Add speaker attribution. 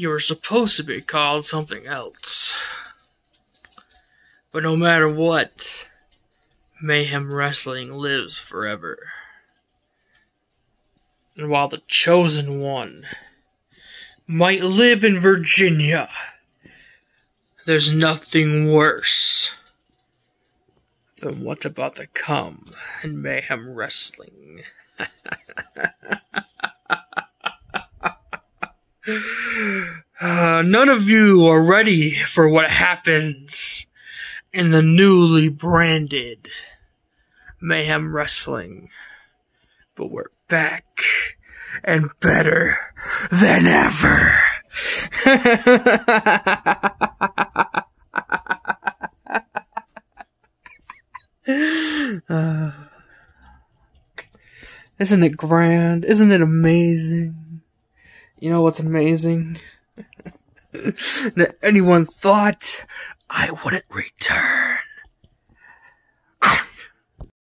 Speaker 1: You were supposed to be called something else. But no matter what, Mayhem Wrestling lives forever. And while the chosen one might live in Virginia, there's nothing worse than what's about to come in Mayhem Wrestling. uh, none of you are ready for what happens in the newly branded Mayhem Wrestling. But we're back and better than ever. uh, isn't it grand? Isn't it amazing? You know what's amazing? that anyone thought I wouldn't return.